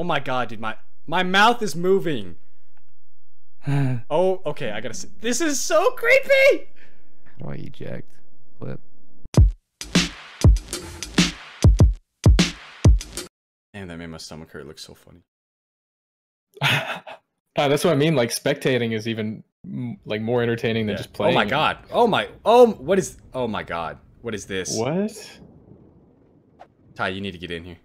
Oh my god, dude, my my mouth is moving. oh, okay, I gotta see. This is so creepy! How do I eject? Flip. Damn, that made my stomach hurt. It looks so funny. Ah, that's what I mean. Like spectating is even like more entertaining than Yeah. just playing. Oh my god. Oh my. Oh, what is? Oh my god. What is this? What? Ty, you need to get in here.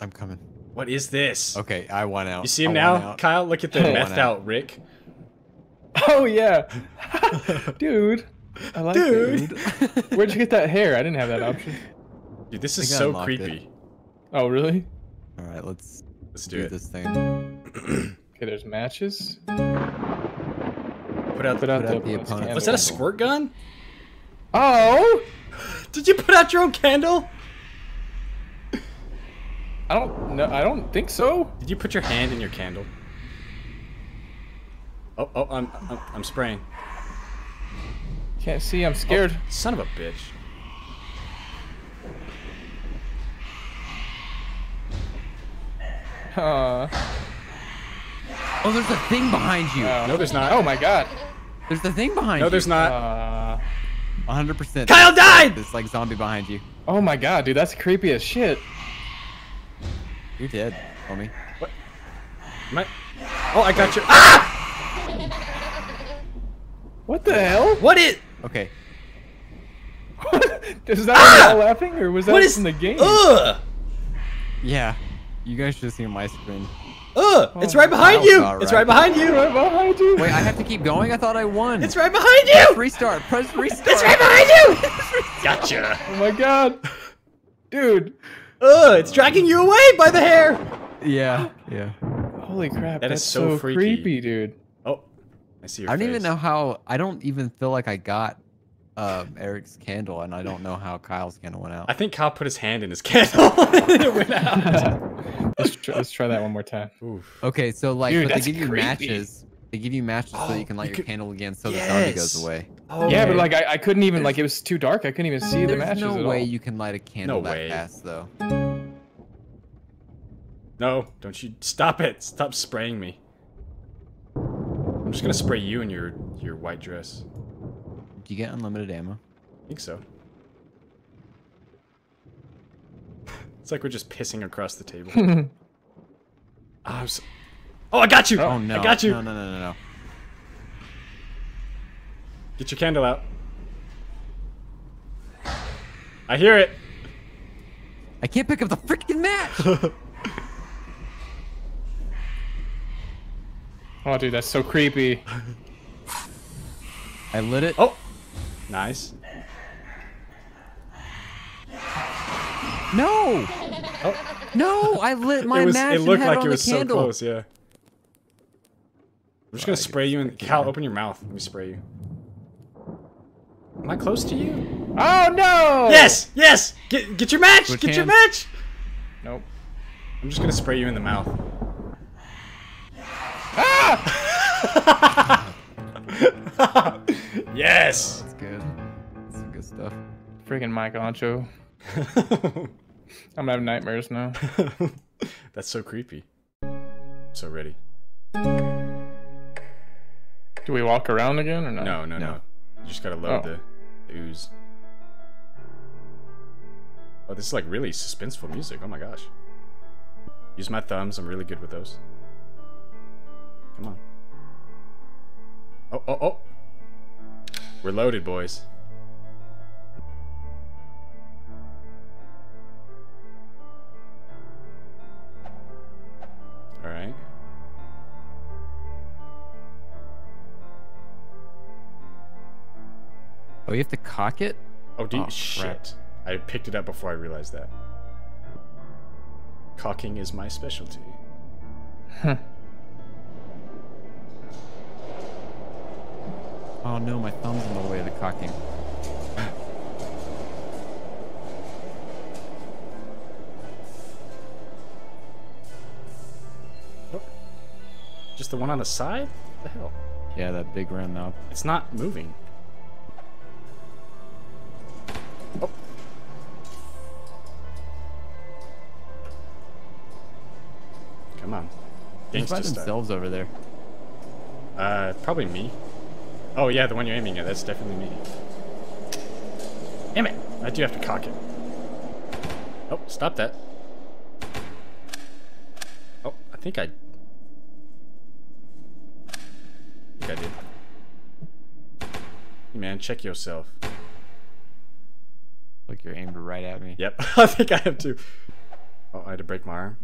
I'm coming. What is this? Okay, I want out. You see him I now. Kyle? Look at the I methed out. out Rick. Oh yeah, dude. I like Dude. it. Where'd you get that hair? I didn't have that option. Dude, this is so unlocked it. creepy. Oh really? All right, let's Let's do do it. this thing. Okay, there's matches. Put out. Put out Put out the opponent's opponent. Was that a squirt gun? Oh, Did you put out your own candle? I don't know. I don't think so. Did you put your hand in your candle? Oh, oh, I'm, I'm, I'm spraying. Can't see. I'm scared. Son of a bitch. Uh, Oh, there's a thing behind you. uh, No, there's not. Oh my god. There's the thing behind you. No, there's not. Uh, 100%. Kyle died! There's like zombie behind you. oh my god, dude, that's creepy as shit. You're dead, homie. Am I- Oh, I got you. Ah! What the hell? What is? Okay. is that Ah! all laughing, or was that What is in the game? Ugh! Yeah. You guys should have seen my screen. Ugh! It's Oh, right behind you! not It's right. right behind you! Right behind you. Wait, I have to keep going? I thought I won. It's right behind you! Restart. Press restart. It's right behind you! Gotcha! Oh my god, dude. Ugh! It's dragging you away by the hair! Yeah. Yeah. Holy crap, That is that's so so, freaky. creepy, dude. Oh, I see your I don't even know how. I don't even feel like I got um, Eric's candle, and I don't know how Kyle's candle went out. I think Kyle put his hand in his candle and it went out. let's, try, let's try that one more time. Oof. Okay, so like, Dude, but they that's give you creepy. matches. They give you matches so Oh, you can light you your could- candle again, so the zombie goes away. Oh, Yeah, but like I, I couldn't even like it was too dark. I couldn't even see the matches. There's matches no at way all. you can light a candle No that way. fast, though. No, don't you stop it. Stop spraying me. I'm just gonna spray you in your your white dress. Do you get unlimited ammo? I think so. It's like we're just pissing across the table. oh, I'm so- oh, I got you! Oh no! I got you! No, no, no, no, no. Get your candle out. I hear it. I can't pick up the freaking match. oh, dude, that's so creepy. I lit it. Oh, nice. No! Oh, No! I lit my it was. match It looked and had like on it was the so close. Yeah. I'm just gonna I spray you I in. can't. Cal, open your mouth. Let me spray you. Am I close to you? Oh no! Yes, yes. Get get your match. Switch get your match. Nope. I'm just gonna spray you in the mouth. Ah! yes. That's good. That's some good stuff. Freaking Mike Ancho. I'm gonna have nightmares now. That's so creepy. So ready. Do we walk around again or not? No, no, no. No. You just gotta load Oh. the, the ooze. Oh, this is like really suspenseful music. Oh my gosh. Use my thumbs. I'm really good with those. Come on. Oh, oh, oh. We're loaded, boys. Oh, you have to cock it? Oh, do you, Oh, shit. I picked it up before I realized that. Cocking is my specialty. Huh. Oh no, my thumb's in the way of the cocking. Oh. Just the one on the side? What the hell? Yeah, that big round knob. It's not moving. Come Come on. Who's by themselves over there? Uh, probably me. Oh yeah, the one you're aiming at. That's definitely me. Damn it! I do have to cock it. Oh, stop that. Oh, I think I. I think I did. Hey man, check yourself. Like you're aimed right at me. Yep, I think I have to. Oh, I had to break my arm.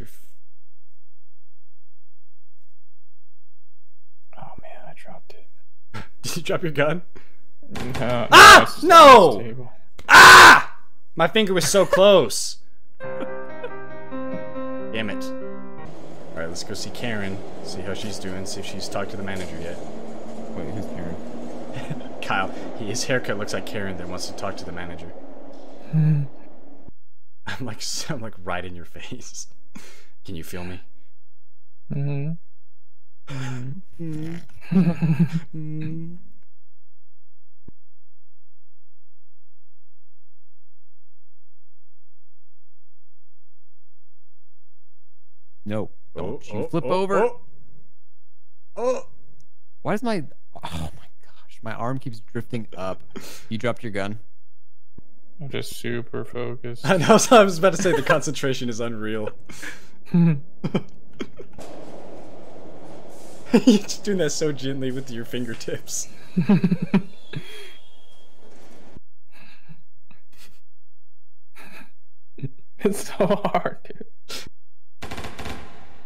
F- Oh man, I dropped it. Did you drop your gun? No, Ah! No! on this table. Ah! My finger was so close. Damn it. Alright, let's go see Karen. See how she's doing. See if she's talked to the manager yet. Wait, who's Karen? Kyle, he, his haircut looks like Karen that wants to talk to the manager. Hmm. I'm like, I'm like right in your face. Can you feel me? Mm-hmm. mm-hmm. No. Don't you oh, flip oh, over. Oh, oh. Why does my oh my gosh, my arm keeps drifting up. You dropped your gun. I'm just super focused. I know. So I was about to say the concentration is unreal. You're just doing that so gently with your fingertips. it's so hard, dude.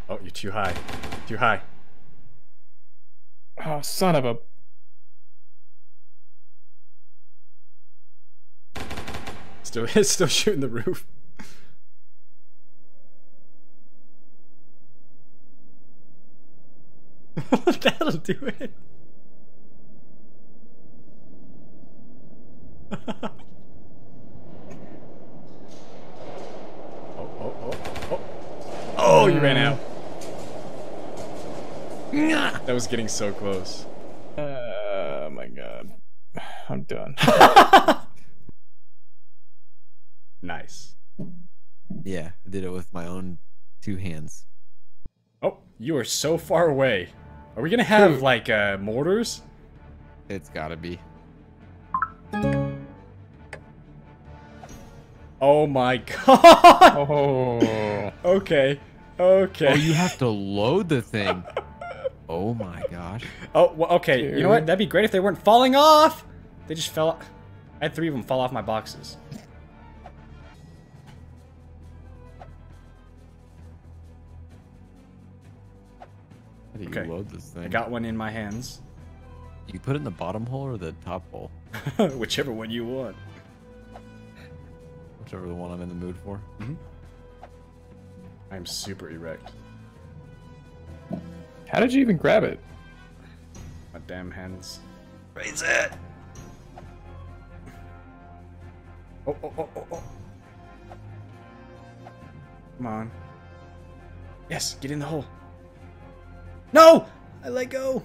Oh, you're too high. Too high. Oh, son of a. Still, it's still shooting the roof. That'll do it. oh, oh, oh, oh. Oh, you ran uh. out. That was getting so close. Oh my god. I'm done. Nice. Yeah, I did it with my own two hands. You are so far away. Are we gonna have Dude. like uh, mortars? It's gotta be. Oh my god. Oh. Okay. Okay. Oh, you have to load the thing. Oh my gosh. Oh, well, okay. You know what? That'd be great if they weren't falling off. They just fell. I had three of them fall off my boxes. How do you Okay. load this thing? I got one in my hands. You put it in the bottom hole or the top hole? Whichever one you want. Whichever the one I'm in the mood for. Mm-hmm. I'm super erect. How did you even grab it? My damn hands. Raise it. Oh, oh, oh, oh, oh. Come on. Yes, get in the hole. No! I let go.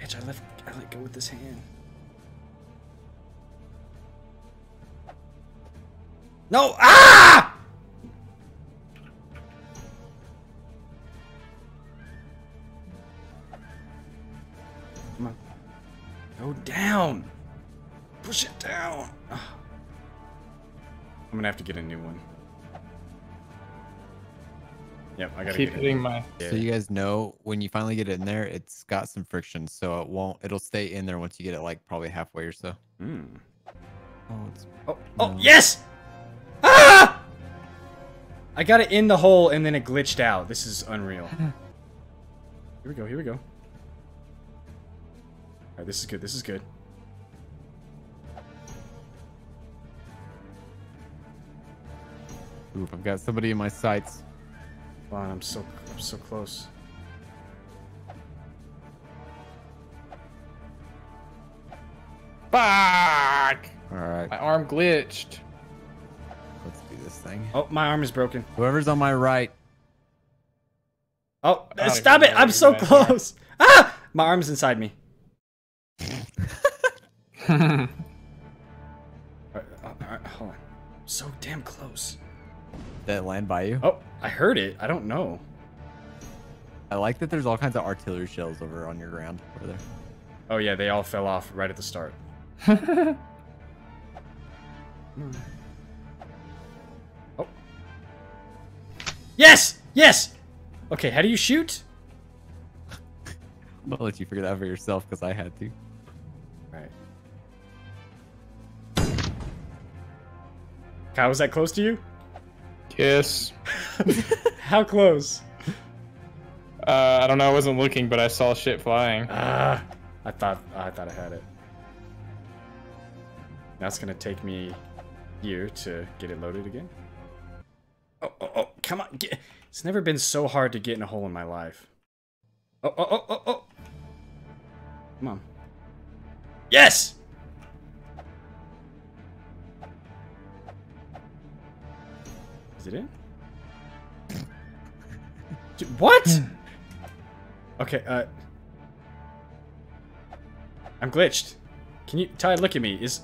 Bitch, I left I let go with this hand. No! Ah! Come on. Go down. Push it down. Ah. I'm gonna have to get a new one. Yep, I gotta Keep get hitting my. So you guys know when you finally get it in there, it's got some friction, so it won't. It'll stay in there once you get it like probably halfway or so. Mm. Oh, it's Oh, oh, No. yes! Ah! I got it in the hole and then it glitched out. This is unreal. Here we go, here we go. Alright, this is good, this is good. Oof. I've got somebody in my sights. Come on, I'm so I'm so close. Fuck! All right, My arm glitched. let's do this thing. Oh, my arm is broken. Whoever's on my right, Oh, I don't stop it! I'm so you guys are. close. Ah! My arm's inside me. Alright, alright, hold on. So damn close. That land by you. Oh, I heard it. I don't know. I like that there's all kinds of artillery shells over on your ground over there. Oh yeah, they all fell off right at the start. Oh. Yes! Yes! Okay, how do you shoot? I'll let you figure that out for yourself because I had to. Right. Kyle, was that close to you? Kiss. How close? Uh, I don't know. I wasn't looking, but I saw shit flying. Ah, I thought I thought I had it. That's gonna take me here to get it loaded again. Oh, oh, oh, come on! Get, it's never been so hard to get in a hole in my life. Oh, oh, oh, oh, oh! Come on. Yes! Is it in? What? Okay, uh... I'm glitched. Can you... Ty, look at me. Is...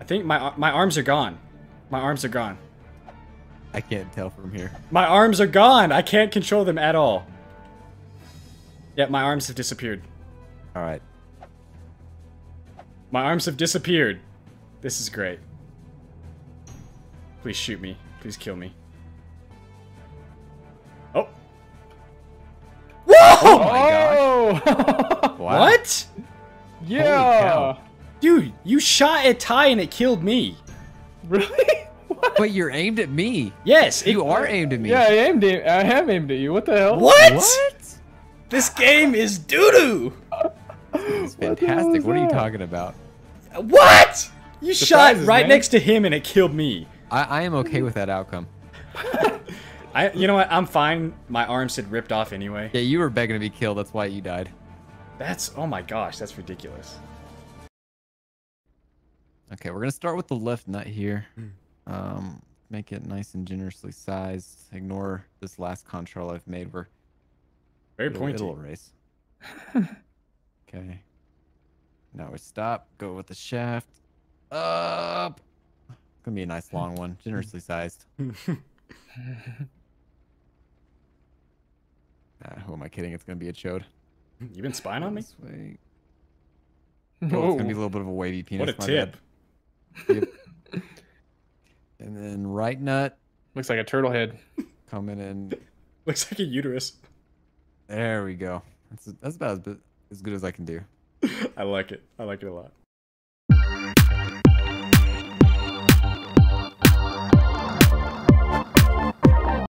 I think my my arms are gone. My arms are gone. I can't tell from here. My arms are gone! I can't control them at all. Yeah, my arms have disappeared. All right. My arms have disappeared. This is great. Please shoot me. Please kill me. Oh! Whoa! Oh my! Wow. What? yeah. Dude, you shot at Ty and it killed me. Really? What? But you're aimed at me. Yes, it, You are aimed at me. Yeah, I aimed. At, I have aimed at you. What the hell? What? What? This game is doo-doo! It's What the hell fantastic. is What are you talking about? What? You shot right man. next to him and it killed me. I, I am okay with that outcome. I, you know what? I'm fine. My arms had ripped off anyway. Yeah, you were begging to be killed. That's why you died. That's, oh my gosh, that's ridiculous. Okay, we're gonna start with the left nut here. Um, make it nice and generously sized. Ignore this last control I've made We're Very it'll, pointy. it'll erase. okay. Now we stop. Go with the shaft. Up. It's gonna be a nice long one, generously sized. Ah, who am I kidding? It's gonna be a chode. You've been spying on me? This way. Oh, it's gonna be a little bit of a wavy penis. What a tip. Yep. and then right nut Looks like a turtle head. coming in. Looks like a uterus. There we go. That's that's about as, as good as I can do. I like it. I like it a lot.